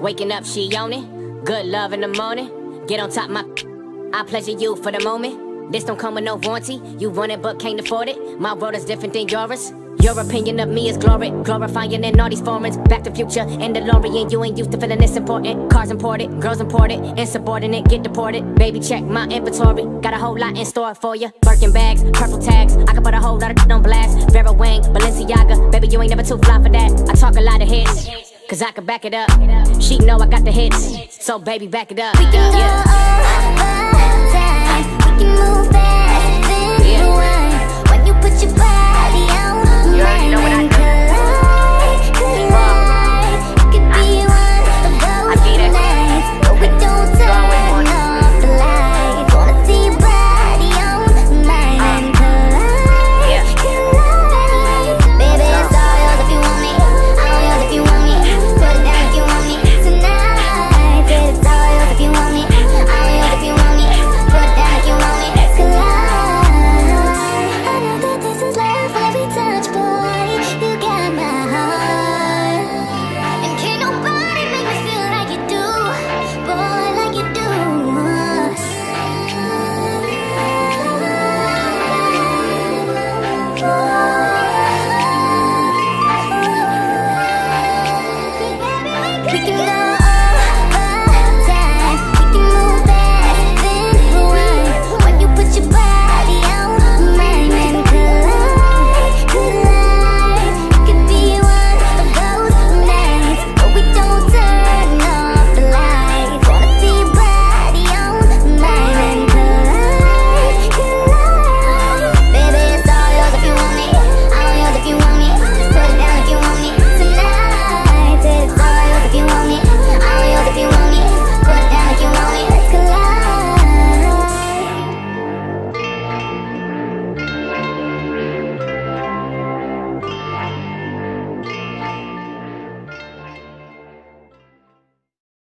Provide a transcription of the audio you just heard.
Waking up, she it. Good love in the morning. Get on top my. I pleasure you for the moment. This don't come with no warranty. You want it but can't afford it. My world is different than yours. Your opinion of me is glory, glorifying in all these formats. Back to future and DeLorean, you ain't used to feeling this important. Cars imported, girls imported, insubordinate, get deported. Baby, check my inventory. Got a whole lot in store for you. Birkin bags, purple tags. I can put a whole lot of on blast. Vera Wang, Balenciaga. Baby, you ain't never too fly for that. I talk a lot of hits. Cause I can back it up. She know I got the hits. So baby, back it up. We can go Yeah. We can